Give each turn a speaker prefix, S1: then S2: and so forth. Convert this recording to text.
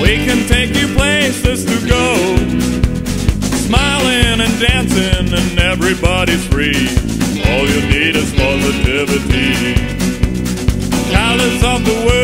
S1: We can take you places to go. Smiling and dancing, and everybody's free. All you need is positivity. Colors of the world.